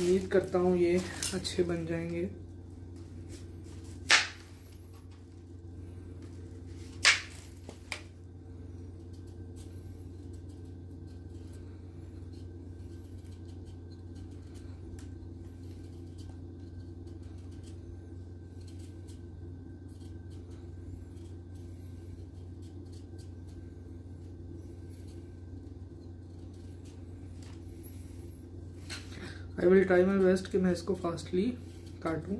उम्मीद करता हूँ ये अच्छे बन जाएँगे। I will try my best कि मैं इसको फास्टली काटूं।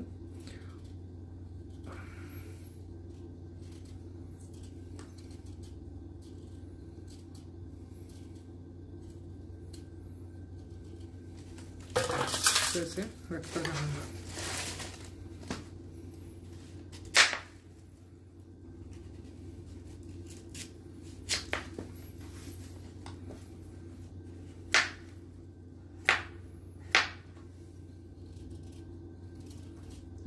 जैसे रखता जाऊँगा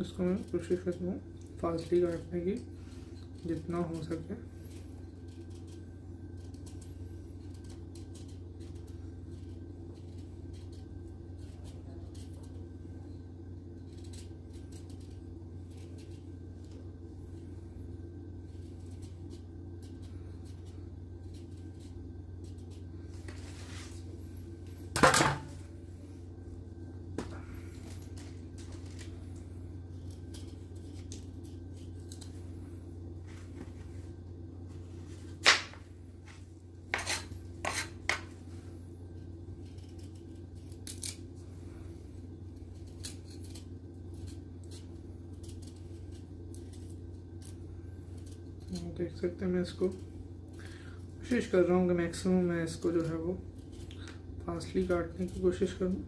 इसको कोशिश करता हूँ फास्टली काटने की जितना हो सके। देख सकते हैं मैं इसको। कोशिश कर रहा हूँ कि मैक्सिमम मैं इसको जो है वो फास्टली काटने की कोशिश करूँ।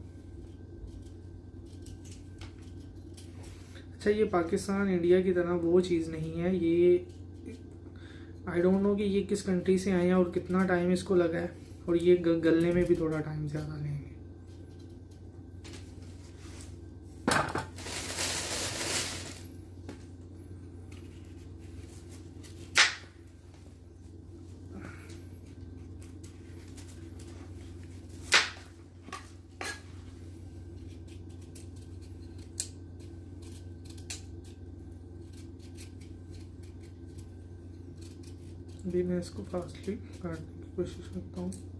अच्छा ये पाकिस्तान, इंडिया की तरह वो चीज़ नहीं है। ये आई डोंट नो कि ये किस कंट्री से आए हैं और कितना टाइम इसको लगा है। और ये गलने में भी थोड़ा टाइम ज़्यादा भी मैं इसको फास्टली काटने की कोशिश करता हूँ।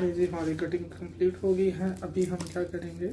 जी हमारी कटिंग कंप्लीट हो गई है अभी हम क्या करेंगे?